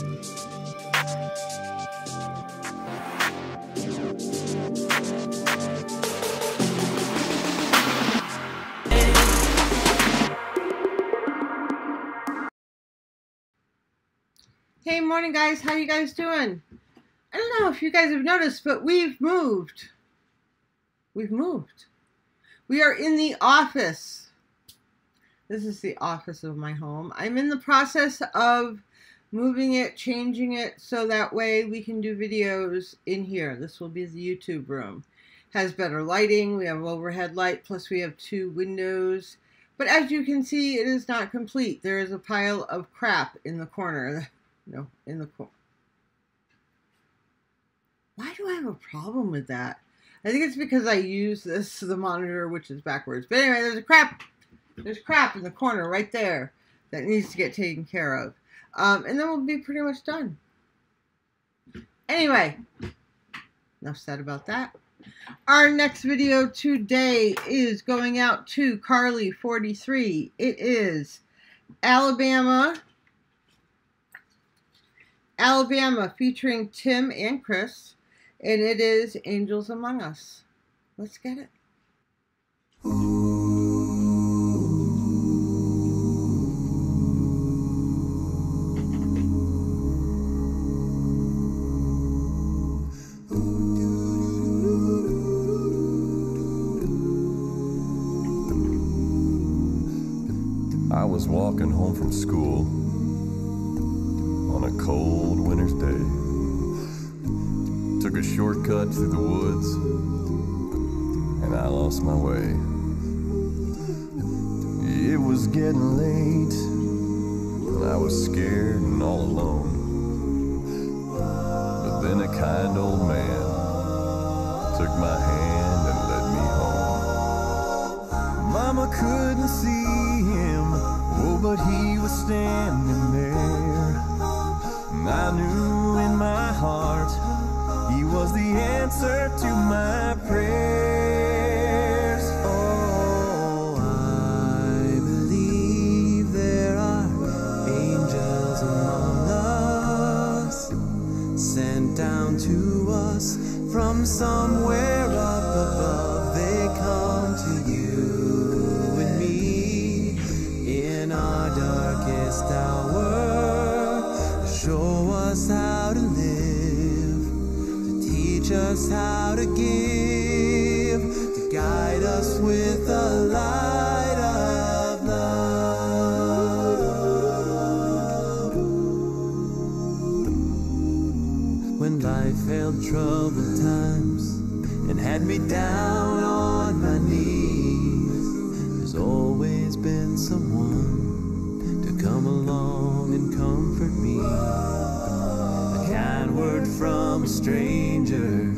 Hey, morning, guys. How you guys doing? I don't know if you guys have noticed, but we've moved. We've moved. We are in the office. This is the office of my home. I'm in the process of moving it, changing it so that way we can do videos in here. This will be the YouTube room. Has better lighting. We have overhead light, plus we have two windows. But as you can see, it is not complete. There is a pile of crap in the corner. No, in the corner. Why do I have a problem with that? I think it's because I use this the monitor, which is backwards. But anyway, there's a crap, there's crap in the corner right there that needs to get taken care of, um, and then we'll be pretty much done. Anyway, enough said about that. Our next video today is going out to Carly43. It is Alabama, Alabama featuring Tim and Chris and it is Angels Among Us. Let's get it. I walking home from school on a cold winter's day. Took a shortcut through the woods, and I lost my way. It was getting late, and I was scared and all alone. But then a kind old man took my hand and led me home. Mama couldn't see him, but he was standing there. I knew in my heart he was the answer to my prayers. Oh, I believe there are angels among us, sent down to us from somewhere up above. They come to you how to give, to guide us with the light of love. When life held troubled times and had me down on my knees, there's always been someone to come along and comfort me. A kind word from a stranger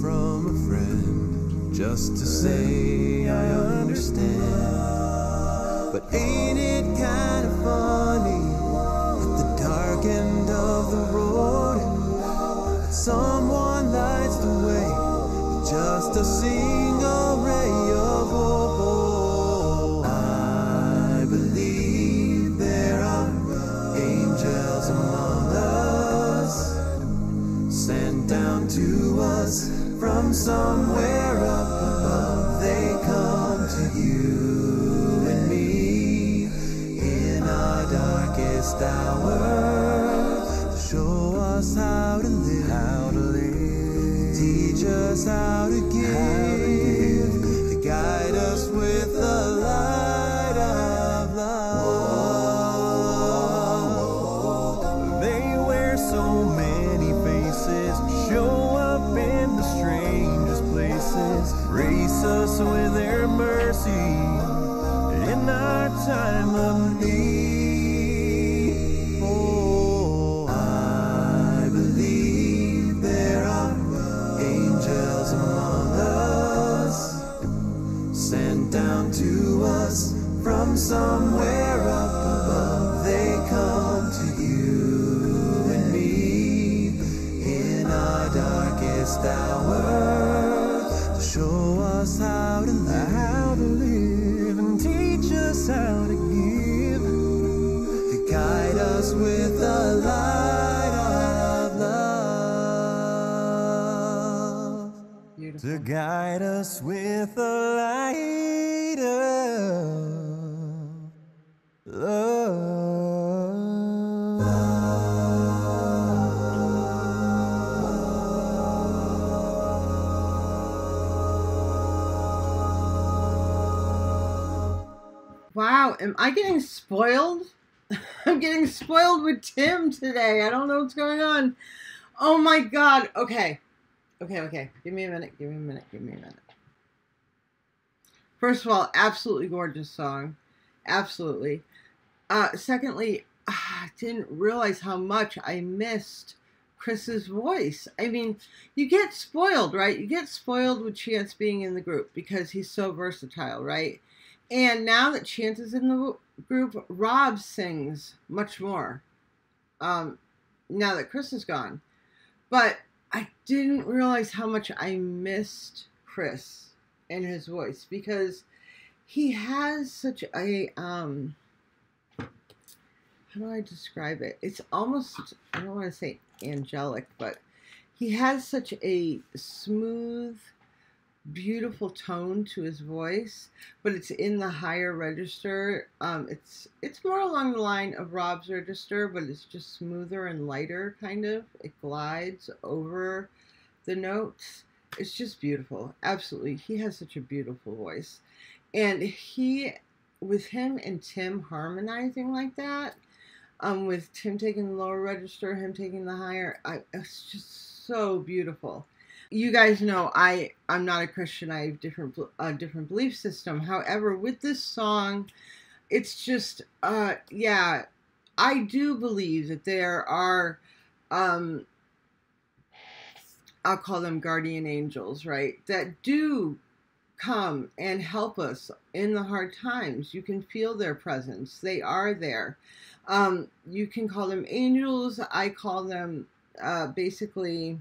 from a friend just to say I understand. But ain't it kind of funny at the dark end of the road? Someone lights the way, just a single hour to show us how to live, how to live, teach us how to give, to guide us with the light of love. They wear so many faces, show up in the strangest places, grace us with hour to show us how to live, how to live and teach us how to give. To guide us with the light of love. Beautiful. To guide us with the light of love. Wow, am I getting spoiled? I'm getting spoiled with Tim today. I don't know what's going on. Oh my god. Okay. Okay, okay. Give me a minute. Give me a minute. Give me a minute. First of all, absolutely gorgeous song. Absolutely. Uh, secondly, ah, I didn't realize how much I missed Chris's voice. I mean, you get spoiled, right? You get spoiled with Chance being in the group because he's so versatile, right? And now that Chance is in the group, Rob sings much more. Um, now that Chris is gone, but I didn't realize how much I missed Chris and his voice because he has such a um. How do I describe it? It's almost I don't want to say angelic, but he has such a smooth beautiful tone to his voice, but it's in the higher register. Um, it's it's more along the line of Rob's register, but it's just smoother and lighter, kind of. It glides over the notes. It's just beautiful. Absolutely, he has such a beautiful voice, and he, with him and Tim harmonizing like that, um, with Tim taking the lower register, him taking the higher, I, it's just so beautiful you guys know I I'm not a Christian. I have different a different belief system. However, with this song, it's just uh yeah, I do believe that there are um I'll call them guardian angels, right? That do come and help us in the hard times. You can feel their presence. They are there. Um, you can call them angels. I call them uh, basically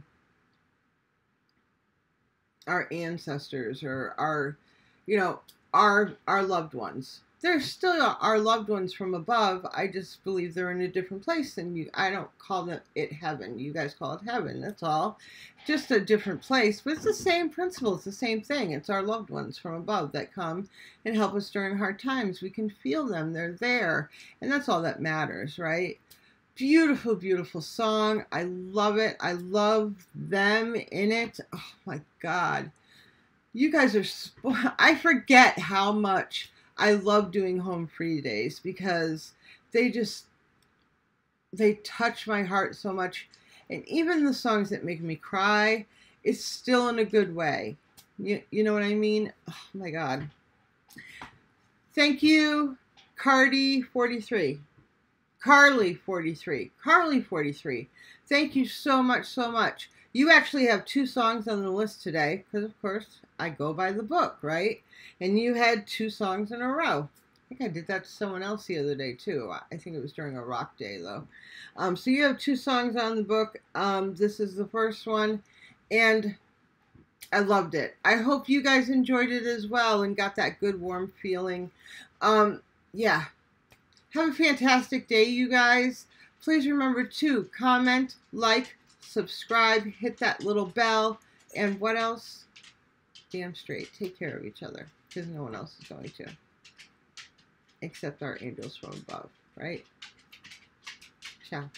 our ancestors or our you know our our loved ones. They're still our loved ones from above. I just believe they're in a different place and you. I don't call them it heaven. You guys call it heaven that's all. Just a different place but it's the same principle it's the same thing. It's our loved ones from above that come and help us during hard times. We can feel them. They're there. And that's all that matters right beautiful beautiful song. I love it. I love them in it. Oh my god. You guys are spo- i forget how much i love doing home free days because they just they touch my heart so much. And even the songs that make me cry it's still in a good way. You, you know what i mean? Oh my god. Thank you cardi 43 Carly 43. Carly 43. Thank you so much, so much. You actually have two songs on the list today because, of course, I go by the book, right? And you had two songs in a row. I think I did that to someone else the other day, too. I think it was during a rock day, though. Um, so you have two songs on the book. Um, this is the first one. And I loved it. I hope you guys enjoyed it as well and got that good, warm feeling. Um, yeah, have a fantastic day, you guys. Please remember to comment, like, subscribe, hit that little bell, and what else? Damn straight. Take care of each other because no one else is going to. Except our angels from above, right? Ciao.